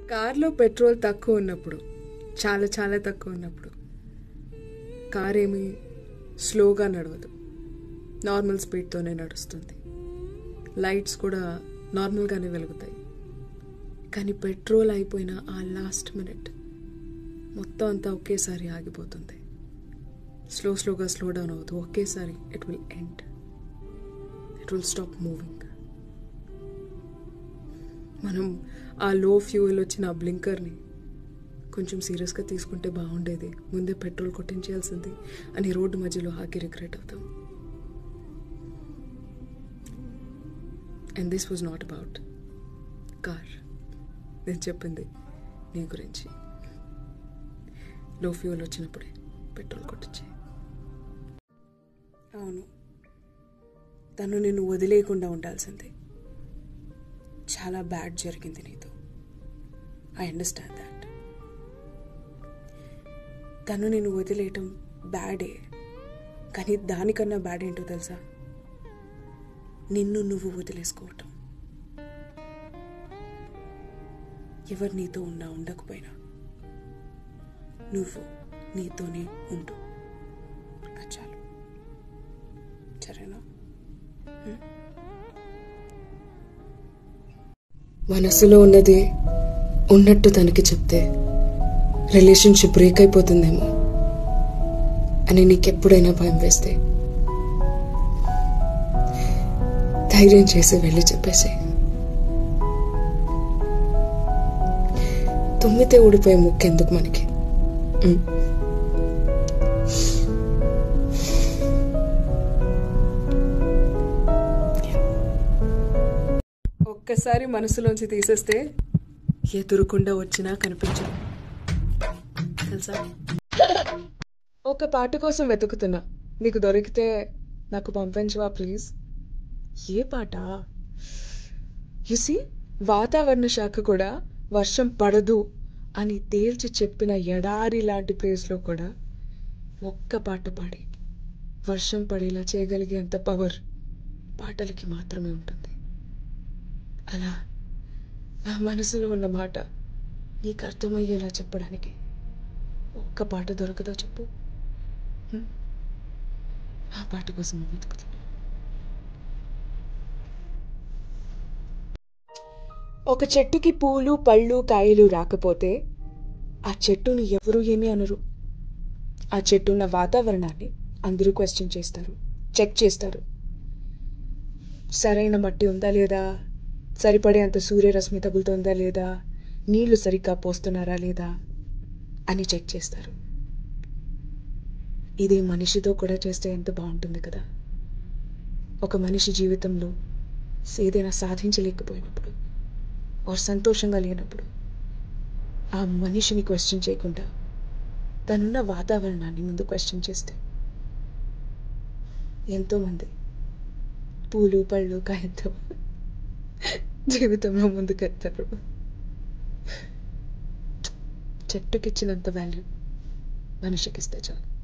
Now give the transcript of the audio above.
కార్లో పెట్రోల్ తక్కువ ఉన్నప్పుడు చాలా చాలా తక్కువ ఉన్నప్పుడు కార్ ఏమి స్లోగా నడవదు. నార్మల్ స్పీడ్తోనే నడుస్తుంది. లైట్స్ కూడా నార్మల్గానే వెలుగుతాయి. కానీ పెట్రోల్ అయిపోయిన ఆ లాస్ట్ మినిట్ మొత్తం అంతా ఒకేసారి ఆగిపోతుంది. స్లో స్లోగా స్లో డౌన్ అవుతూ ఒకేసారి it will end. It will stop moving. మనం ఆ లో ఫ్యూయల్ వచ్చిన ఆ బ్లింకర్ని కొంచెం సీరియస్గా తీసుకుంటే బాగుండేది. ముందే పెట్రోల్ కొట్టించేయాల్సింది అని రోడ్డు మధ్యలో ఆగి రిగ్రెట్ అవుతాం. And this was not about car నేను చెప్పింది నీ గురించి. లో ఫ్యూయల్ వచ్చినప్పుడే పెట్రోల్ కొట్టించే. అవును. తను నిన్ను వదిలేయకుండా ఉండాల్సిందే. చాలా బ్యాడ్ జరిగింది నీతో. ఐ అండర్స్టాండ్ దాట్ తను నేను వదిలేయటం బ్యాడే. కానీ దానికన్నా బ్యాడ్ ఏంటో తెలుసా? నిన్ను నువ్వు వదిలేసుకోవటం. ఎవరు నీతో ఉన్నా ఉండకపోయినా నువ్వు నీతోనే ఉండు. చాలు. సరేనా? మనసులో ఉన్నది ఉన్నట్టు తనకి చెప్తే రిలేషన్షిప్ బ్రేక్ అయిపోతుందేమో అని నీకెప్పుడైనా భయం వేస్తే ధైర్యం చేసి వెళ్ళి చెప్పేసి. తుమ్మితే ఊడిపోయే ముక్కెందుకు మనకి? ఒక్కసారి మనసులోంచి తీసేస్తే ఎదురుకుండా వచ్చినా కనిపించదు. తెలుసా? ఒక పాట కోసం వెతుకుతున్నా. నీకు దొరికితే నాకు పంపించవా ప్లీజ్? ఏ పాట? యుసి వాతావరణ శాఖ కూడా వర్షం పడదు అని తేల్చి చెప్పిన ఎడారి లాంటి ప్లేస్లో కూడా ఒక్క పాట పాడి. వర్షం పడేలా చేయగలిగేంత పవర్ పాటలకి మాత్రమే ఉంటుంది. అలా నా మనసులో ఉన్న మాట నీకు అర్థమయ్యేలా చెప్పడానికి ఒక్క పాట దొరకదో చెప్పు. ఆ పాట కోసం వెతుకుతున్నా ఒక చెట్టుకి పూలు పళ్ళు కాయలు రాకపోతే ఆ చెట్టును ఎవరు ఏమీ అనరు. ఆ చెట్టున్న వాతావరణాన్ని అందరూ క్వశ్చన్ చేస్తారు చెక్ చేస్తారు. సరైన మట్టి ఉందా లేదా? సరిపడేంత సూర్యరశ్మి తగులుతుందా లేదా? నీళ్ళు సరిగ్గా పోస్తున్నారా లేదా? అని చెక్ చేస్తారు. ఇది మనిషితో కూడా చేస్తే ఎంత బాగుంటుంది కదా? ఒక మనిషి జీవితంలో ఏదైనా సాధించలేకపోయినప్పుడు వారు సంతోషంగా లేనప్పుడు ఆ మనిషిని క్వశ్చన్ చేయకుండా తనున్న వాతావరణాన్ని ముందు క్వశ్చన్ చేస్తే ఎంతోమంది పూలు పళ్ళు కాగితం జీవితంలో ముందుకెళ్తారు చెట్టుకిచ్చినంత వాల్యూ మనిషికి ఇస్తే చాలు.